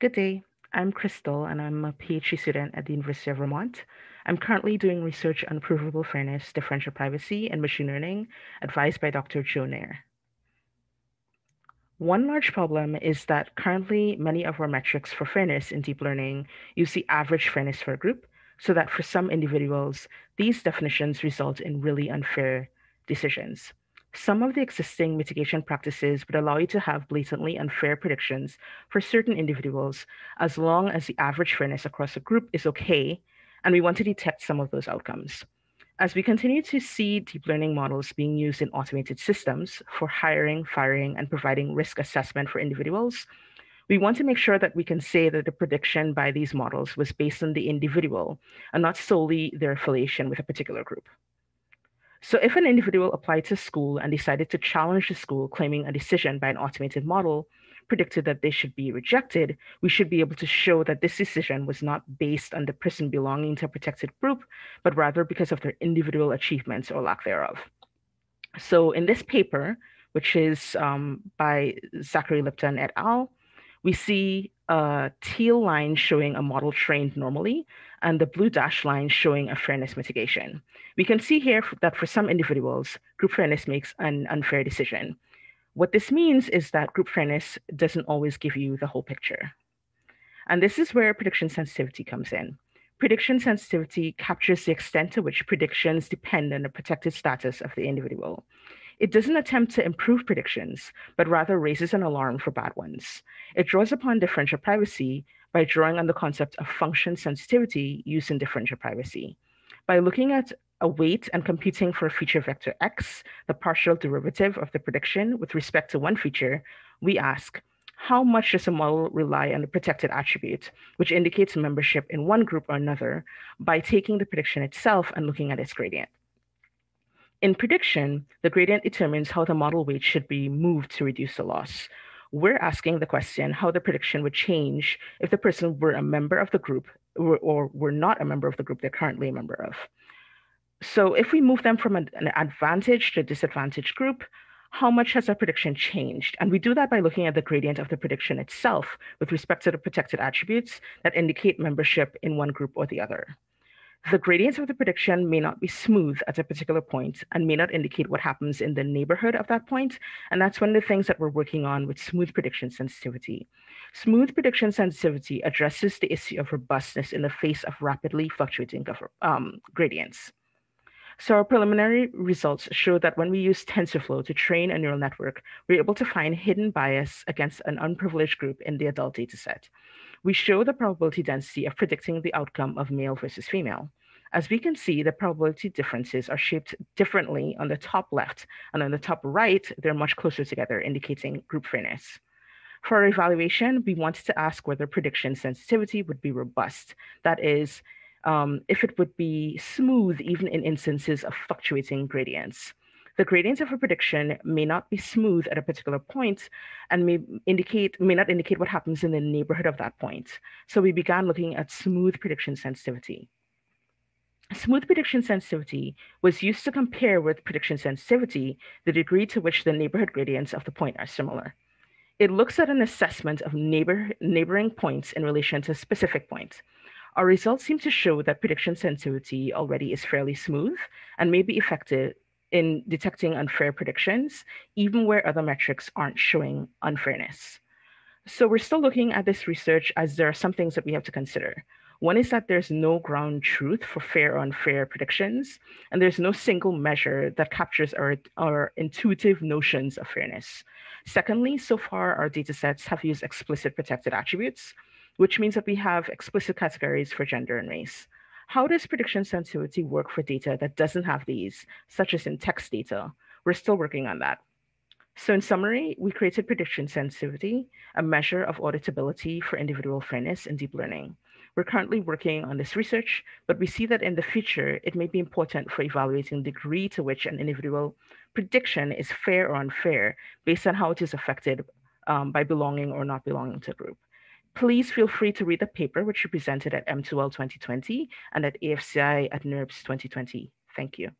Good day. I'm Krystal, and I'm a PhD student at the University of Vermont. I'm currently doing research on provable fairness, differential privacy, and machine learning, advised by Dr. Joe Near. One large problem is that currently many of our metrics for fairness in deep learning use the average fairness for a group, so that for some individuals, these definitions result in really unfair decisions. Some of the existing mitigation practices would allow you to have blatantly unfair predictions for certain individuals as long as the average fairness across a group is okay, and we want to detect some of those outcomes. As we continue to see deep learning models being used in automated systems for hiring, firing, and providing risk assessment for individuals, we want to make sure that we can say that the prediction by these models was based on the individual and not solely their affiliation with a particular group. So if an individual applied to school and decided to challenge the school claiming a decision by an automated model predicted that they should be rejected, we should be able to show that this decision was not based on the person belonging to a protected group, but rather because of their individual achievements or lack thereof. So in this paper, which is um, by Zachary Lipton et al., we see a teal line showing a model trained normally and the blue dash line showing a fairness mitigation. We can see here that for some individuals, group fairness makes an unfair decision. What this means is that group fairness doesn't always give you the whole picture. And this is where prediction sensitivity comes in. Prediction sensitivity captures the extent to which predictions depend on the protected status of the individual. It doesn't attempt to improve predictions, but rather raises an alarm for bad ones. It draws upon differential privacy by drawing on the concept of function sensitivity used in differential privacy. By looking at a weight and computing for a feature vector x, the partial derivative of the prediction with respect to one feature, we ask, how much does a model rely on the protected attribute, which indicates membership in one group or another, by taking the prediction itself and looking at its gradient? In prediction, the gradient determines how the model weight should be moved to reduce the loss. We're asking the question how the prediction would change if the person were a member of the group or, were not a member of the group they're currently a member of. So if we move them from an, an advantage to a disadvantaged group, how much has our prediction changed? And we do that by looking at the gradient of the prediction itself with respect to the protected attributes that indicate membership in one group or the other. The gradients of the prediction may not be smooth at a particular point and may not indicate what happens in the neighborhood of that point. And that's one of the things that we're working on with smooth prediction sensitivity. Smooth prediction sensitivity addresses the issue of robustness in the face of rapidly fluctuating um, gradients. So our preliminary results show that when we use TensorFlow to train a neural network, we're able to find hidden bias against an unprivileged group in the adult dataset we show the probability density of predicting the outcome of male versus female. As we can see, the probability differences are shaped differently on the top left, and on the top right, they're much closer together, indicating group fairness. For our evaluation, we wanted to ask whether prediction sensitivity would be robust. That is, um, if it would be smooth even in instances of fluctuating gradients. The gradients of a prediction may not be smooth at a particular point and may indicate may not indicate what happens in the neighborhood of that point. So we began looking at smooth prediction sensitivity. Smooth prediction sensitivity was used to compare with prediction sensitivity the degree to which the neighborhood gradients of the point are similar. It looks at an assessment of neighbor, neighboring points in relation to specific point. Our results seem to show that prediction sensitivity already is fairly smooth and may be effective in detecting unfair predictions, even where other metrics aren't showing unfairness. So we're still looking at this research as there are some things that we have to consider. One is that there's no ground truth for fair or unfair predictions, and there's no single measure that captures our, our intuitive notions of fairness. Secondly, so far our data sets have used explicit protected attributes, which means that we have explicit categories for gender and race. How does prediction sensitivity work for data that doesn't have these, such as in text data? We're still working on that. So in summary, we created prediction sensitivity, a measure of auditability for individual fairness in deep learning. We're currently working on this research, but we see that in the future, it may be important for evaluating the degree to which an individual prediction is fair or unfair based on how it is affected um, by belonging or not belonging to a group. Please feel free to read the paper, which we presented at M2L 2020 and at AFCI at NeurIPS 2020. Thank you.